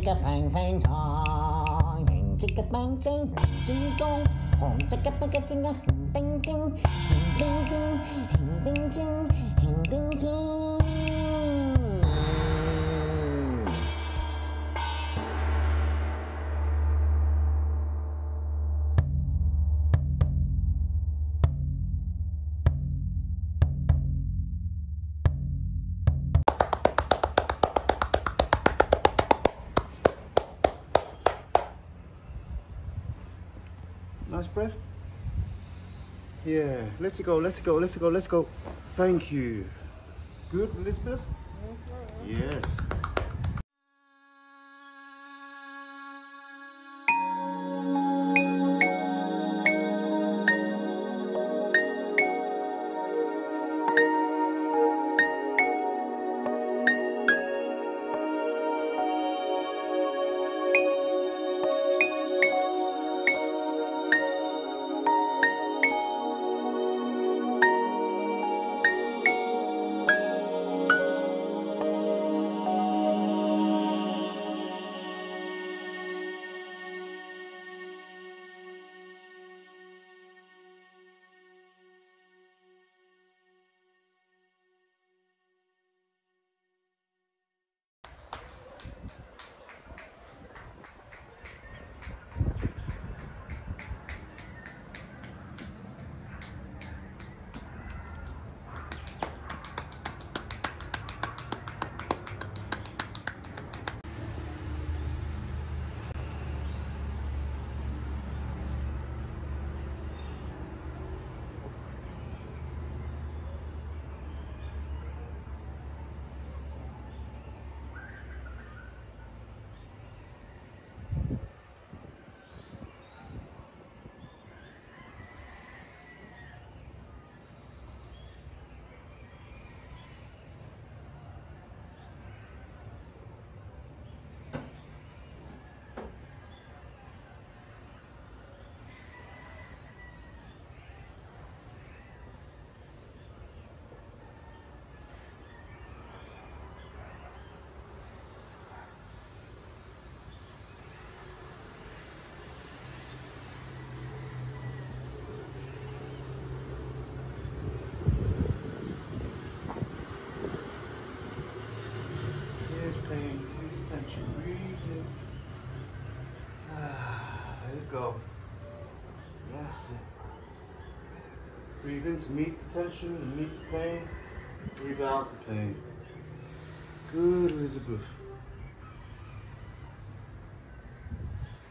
即刻拼清楚，迎即刻棒精拿進攻，紅即刻不吉精啊，紅丁精，紅丁精，紅丁精，紅丁精。Nice breath. Yeah, let it go, let it go, let it go, let's go. Thank you. Good, Elizabeth? Yes. Tension. Breathe. Ah, let it go. That's it. Breathe in to meet the tension and meet the pain. Breathe out the pain. Good, Elizabeth.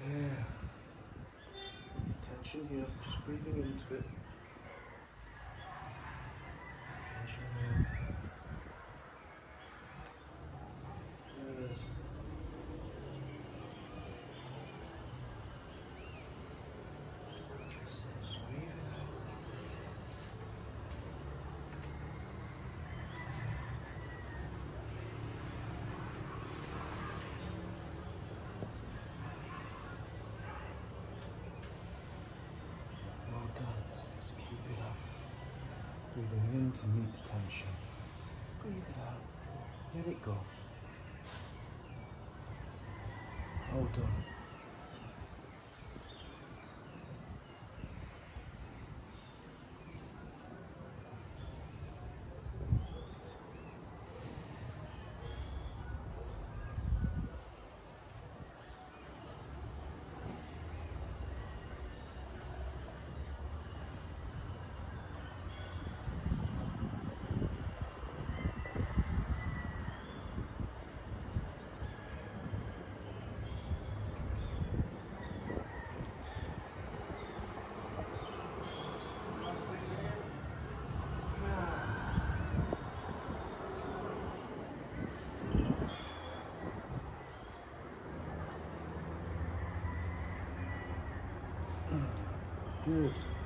Yeah. There's tension here, just breathing into it. There's tension here. Good. Just just breathe it out. Well done. Just keep it up. To meet the tension. Breathe it out. Let it go. Hold on. Good.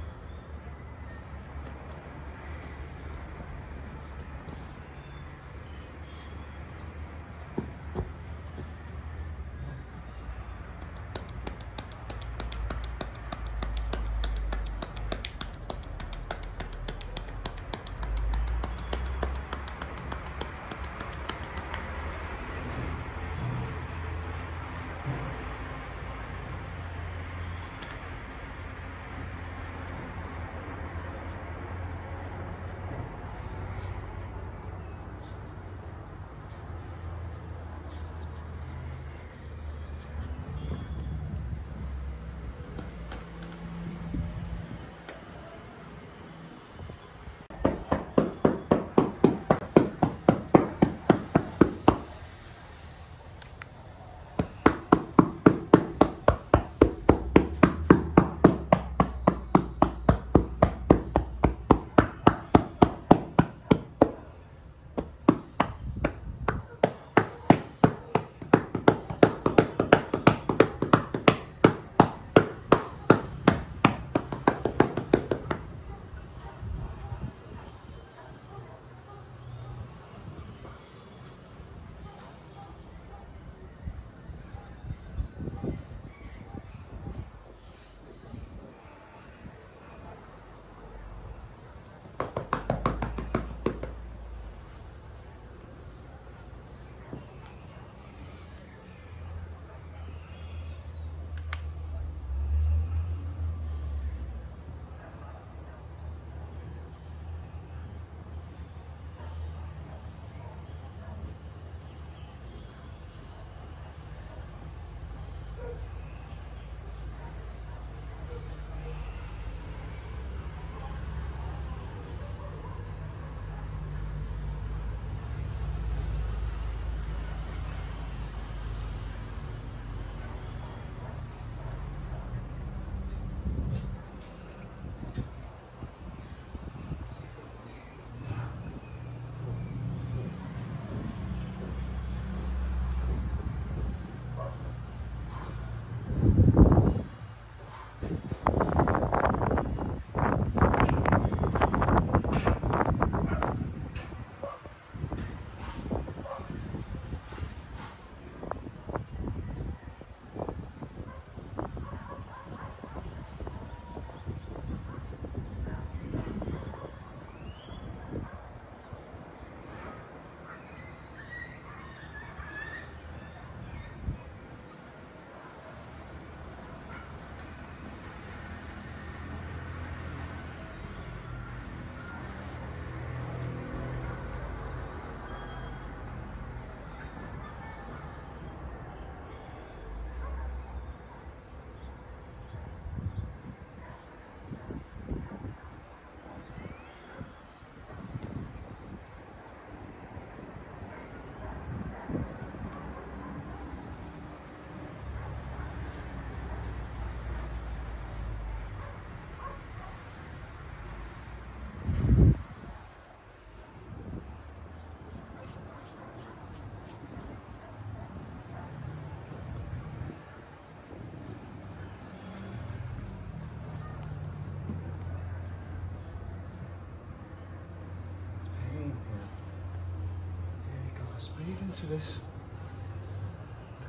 Breathe into this.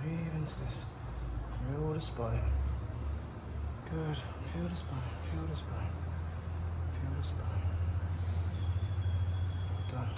Breathe into this. Feel the spine. Good. Feel the spine. Feel the spine. Feel the spine. Done.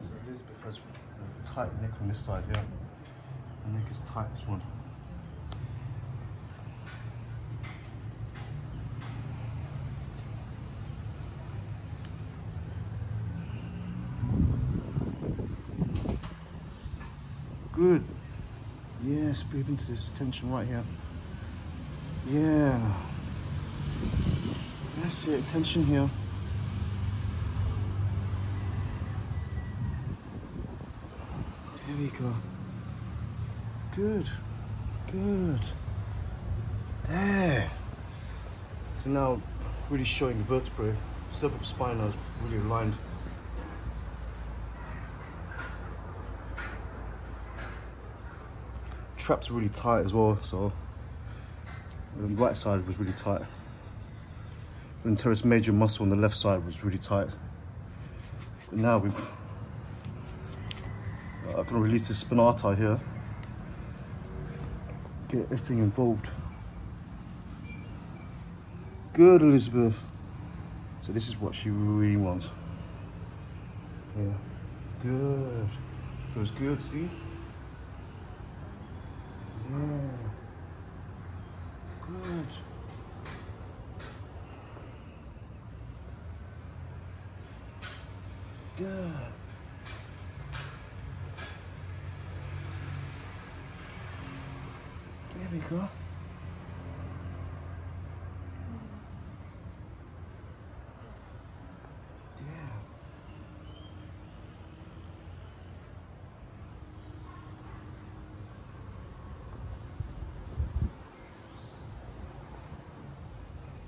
So Elizabeth has a tight neck on this side here. Her neck is tight as one. Good. Yes, breathe into this tension right here. Yeah. That's it, tension here. There we go. Good. Good. There. So now, really showing the vertebrae. Cervical spine is really aligned. Traps really tight as well, so the right side was really tight. The teres major muscle on the left side was really tight. But now we've can release the spinata here. Get everything involved. Good, Elizabeth. So this is what she really wants. Yeah. Good. Feels good, see? Yeah. Good. Good. There we go. Yeah.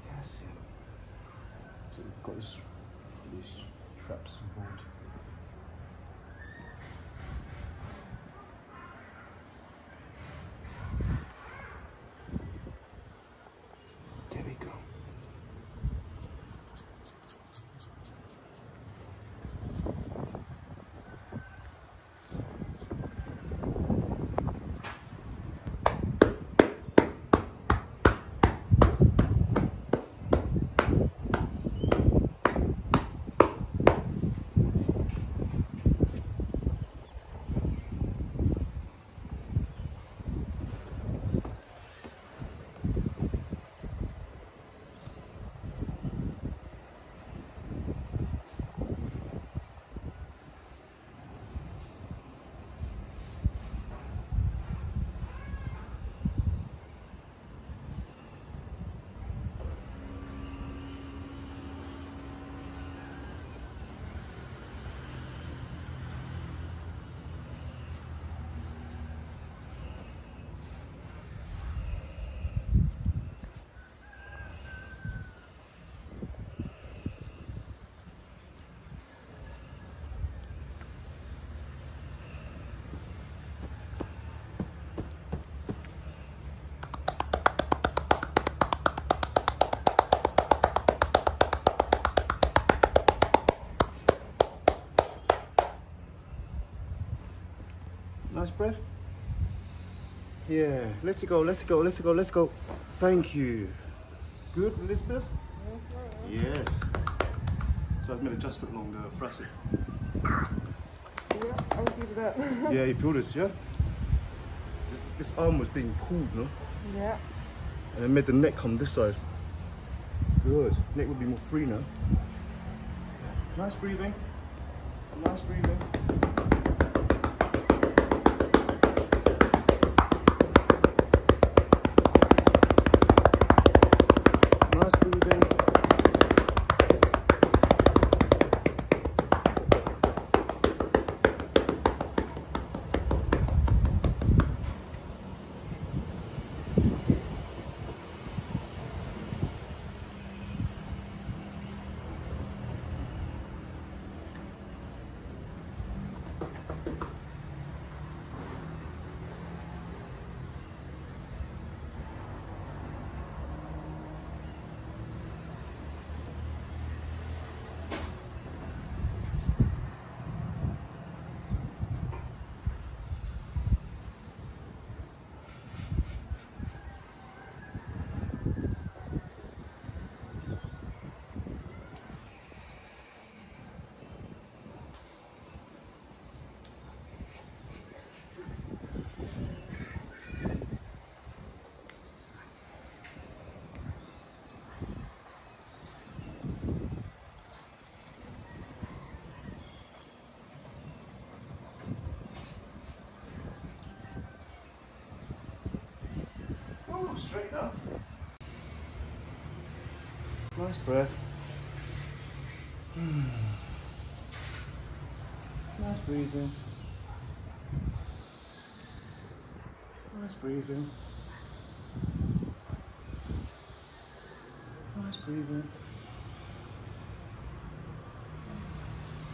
Yes. yeah. So we've got this, these traps involved. Breath. Yeah, let it go, let it go, let it go, let's go. Thank you. Good, Elizabeth? Yes. So that's made it just a bit longer, thoracic. Yeah, I'll give that. yeah, you feel this, yeah? This, this arm was being pulled, no? yeah. And it made the neck come this side. Good. Neck will be more free now. Nice breathing. Nice breathing. Nice breathing. Oh, straight. Nice breath. Nice breathing. Nice breathing. Nice breathing.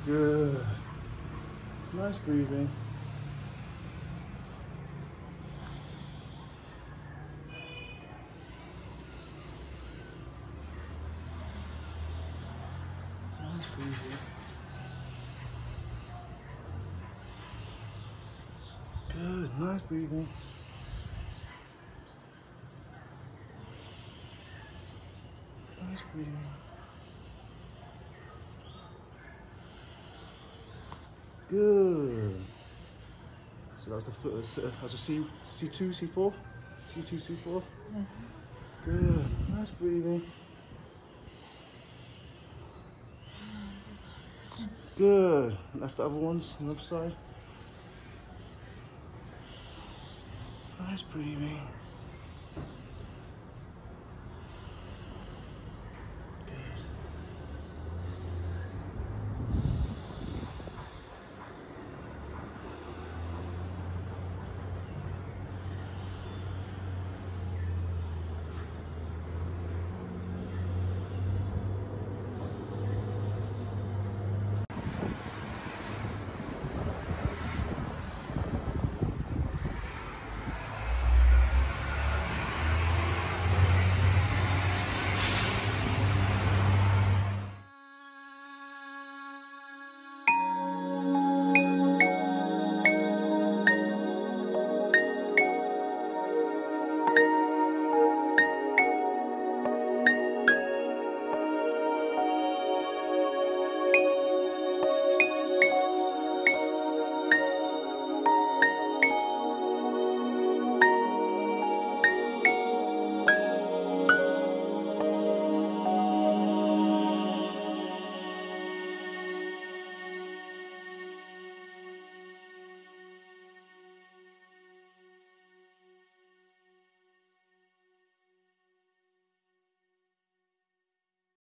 Good. Nice breathing. Good. So that's the first, That's, uh, that's a C, C2, C4, C2, C4. Good. Nice breathing. Good. That's the other ones on the other side. Nice breathing.